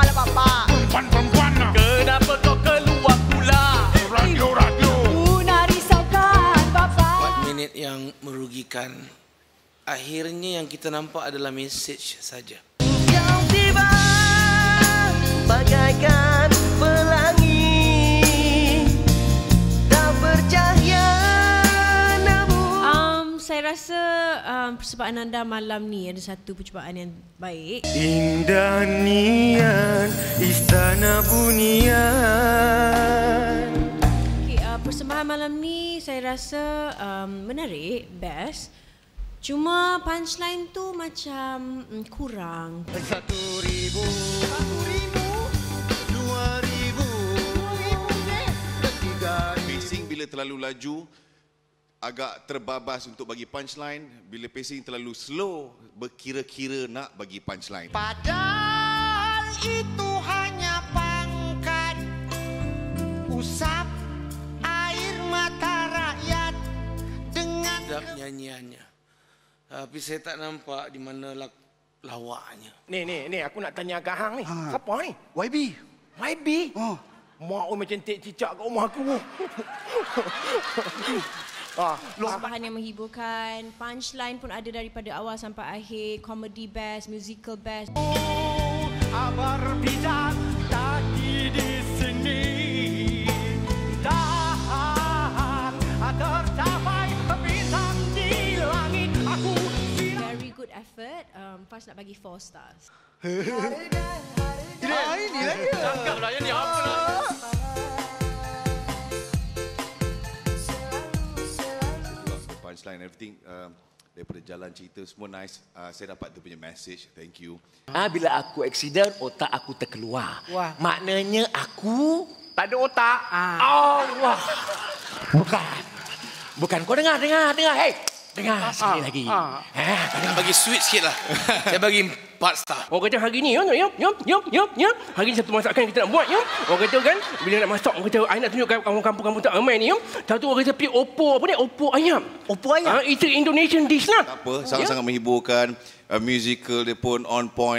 kepala bapak. Perempuan-perempuan lah. Kenapa kau keluar pula? Radio-radio. Una risaukan bapak. minit yang merugikan. Akhirnya yang kita nampak adalah message saja. Yang tiba bagaikan rasa um, percubaan anda malam ni ada satu percubaan yang baik. Indah nian istana bunian Okay, uh, persembahan malam ni saya rasa um, menarik, best. Cuma punchline tu macam mm, kurang. Satu ribu Satu ribu Dua ribu Dua ribu bila terlalu laju agak terbabas untuk bagi punchline bila pacing terlalu slow berkira-kira nak bagi punchline Padahal itu hanya pangkat Usap air mata rakyat Dengan Sedap nyanyiannya. Tapi saya tak nampak di mana lak lawaknya. Ni, ni, ni. Aku nak tanya Agak Hang ni. Siapa ni? YB. YB? Oh. Mak oi macam tek cicak kat rumah aku. ah, Persembahan yang menghiburkan, punchline pun ada daripada awal sampai akhir, comedy best, musical best. Berbijak kaki di sini Tahan tercapai bintang di langit Aku Very good effort. Um, Faz nak bagi 4 stars. Ah, ini lagi. cakap lah yang punchline everything um, daripada jalan cerita semua nice uh, saya dapat tu punya message thank you Ah, bila aku accident, otak aku terkeluar. Wah. Maknanya aku tak ada otak. Ah. Allah. Bukan. Bukan. Kau dengar, dengar, dengar. Hey, dengar sekali lagi. Ah. Eh, Jangan bagi sweet sikit lah. saya bagi 4 star. Orang kata hari ni, yup, yup, yup, yup, yup, yup. Hari ni satu masakan yang kita nak buat, yup. Orang kata kan, bila nak masak, orang kata, I nak tunjukkan kampung-kampung kampung tak ramai ni, yup. Satu orang kata pergi oppo, apa ni, oppo ayam. Oppo ayam? Ah, it's an Indonesian dish lah. tak apa sangat-sangat menghiburkan uh, musical dia pun on point